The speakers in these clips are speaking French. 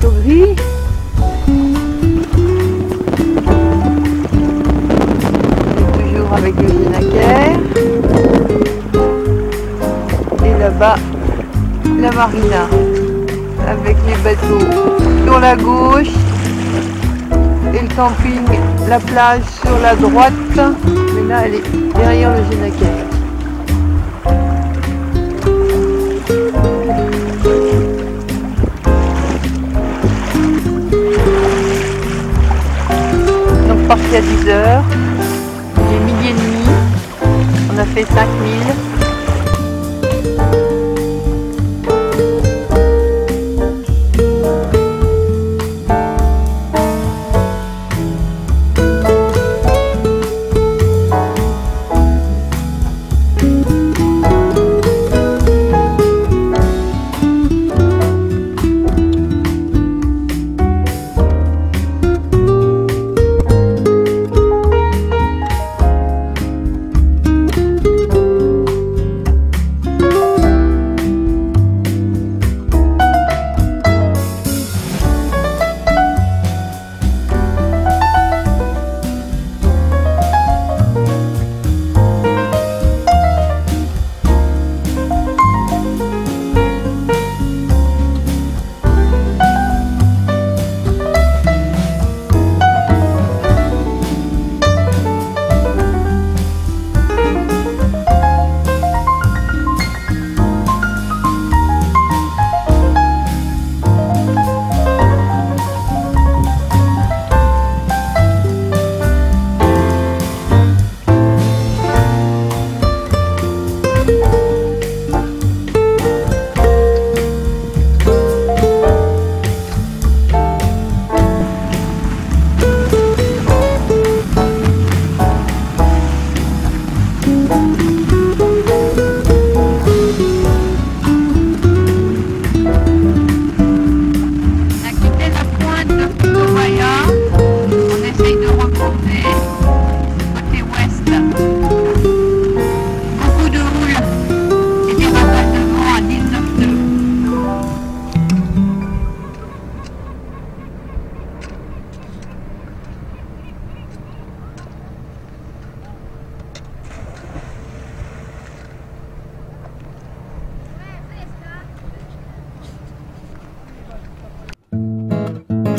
gris. Toujours avec le Genaker. Et là-bas, la marina. Avec les bateaux sur la gauche. Et le camping, la plage sur la droite. Mais là, elle est derrière le Genaker. Parti à 10h, il est midi et demi, on a fait 5000.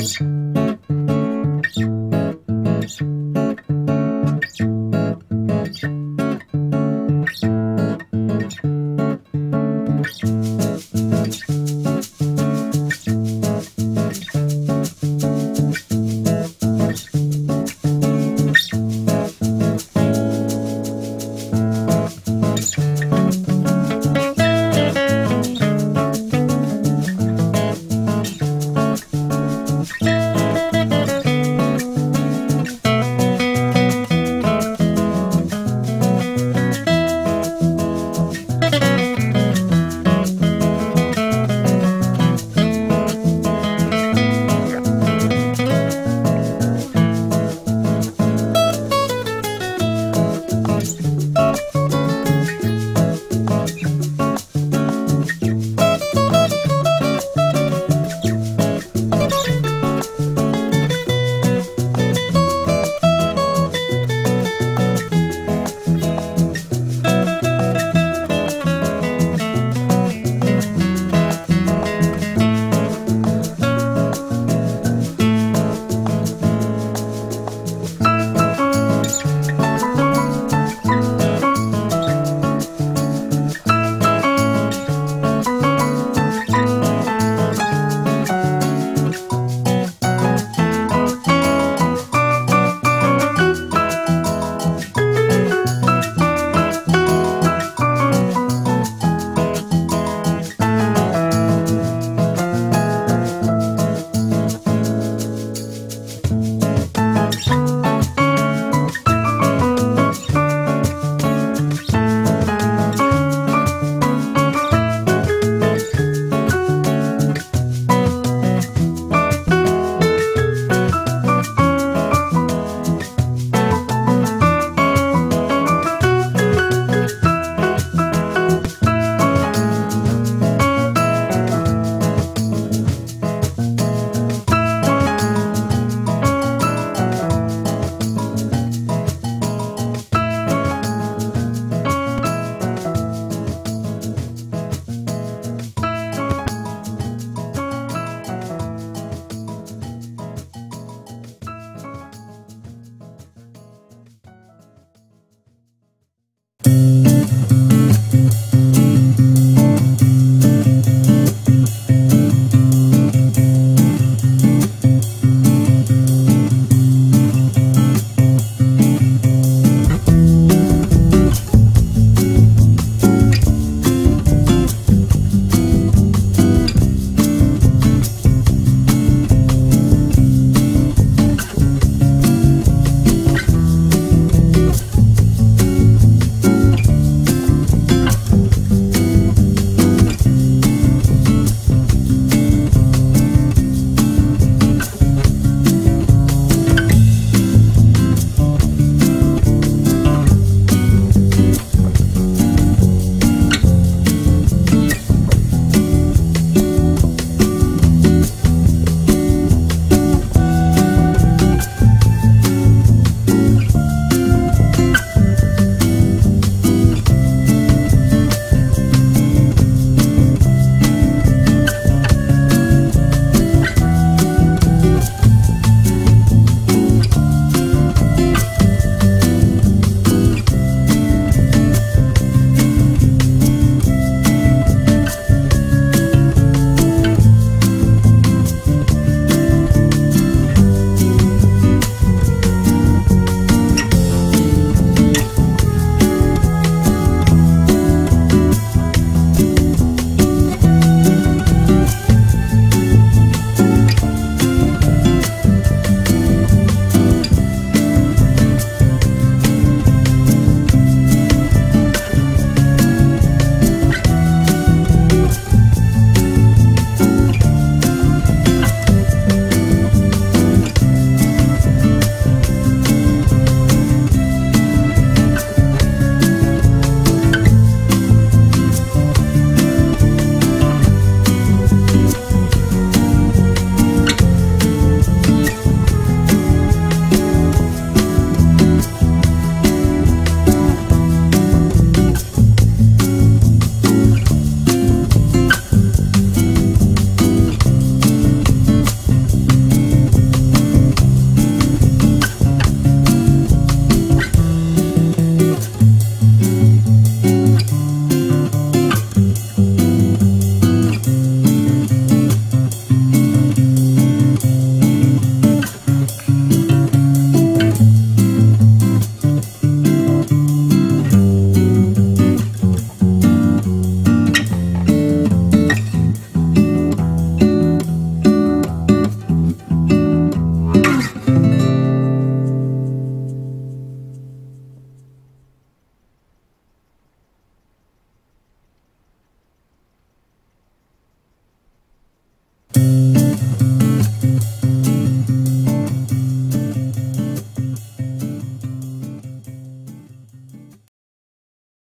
Bye.